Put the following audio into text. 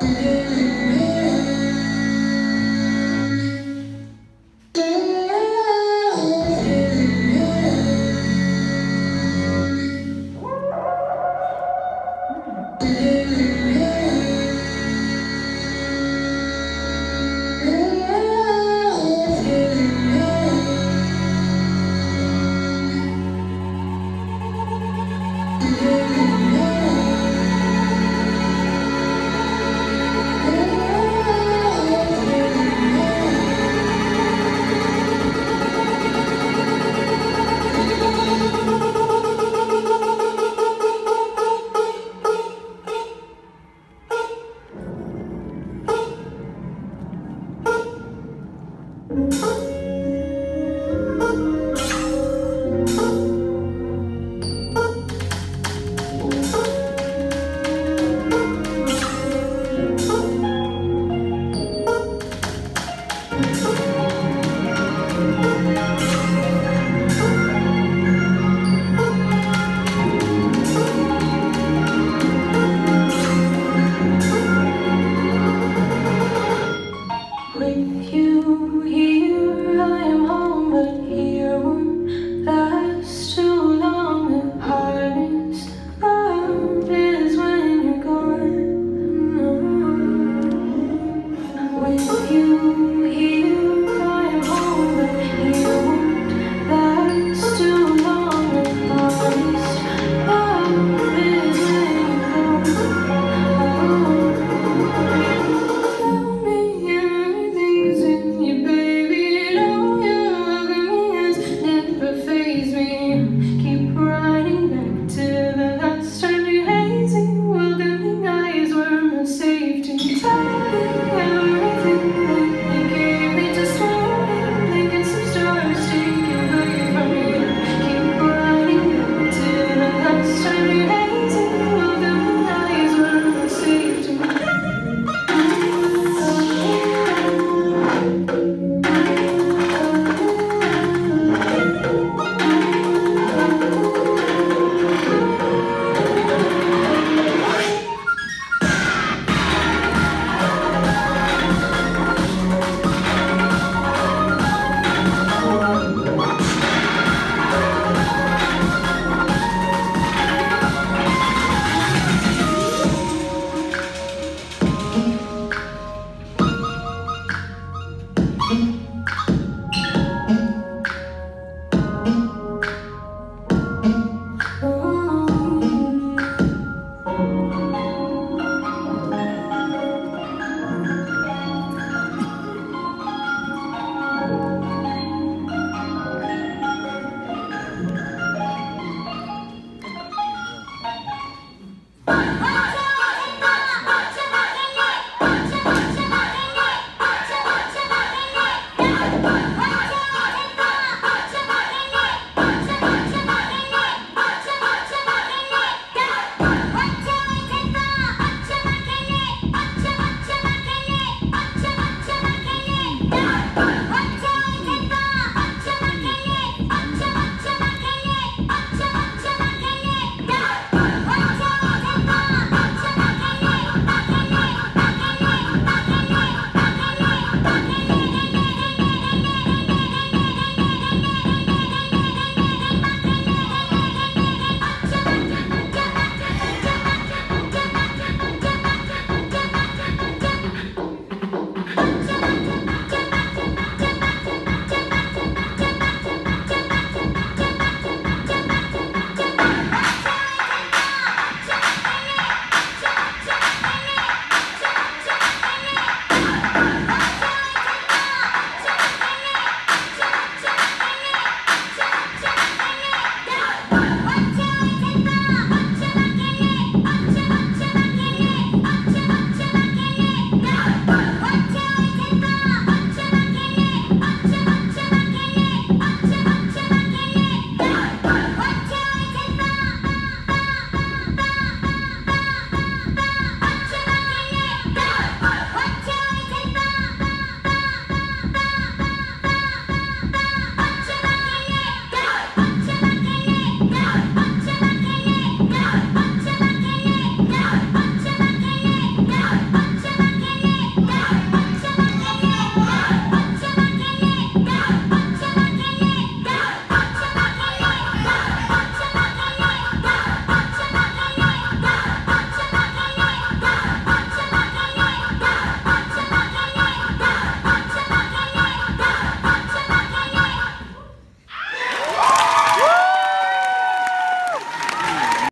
Yeah.